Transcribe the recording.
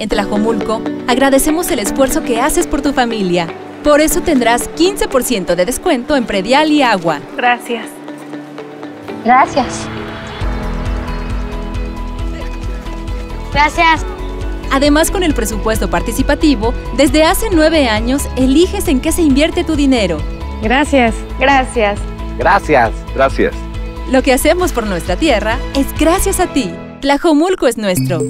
En Tlajomulco, agradecemos el esfuerzo que haces por tu familia. Por eso tendrás 15% de descuento en predial y agua. Gracias. Gracias. Gracias. Además, con el presupuesto participativo, desde hace nueve años eliges en qué se invierte tu dinero. Gracias. Gracias. Gracias. Gracias. Lo que hacemos por nuestra tierra es gracias a ti. Tlajomulco es nuestro.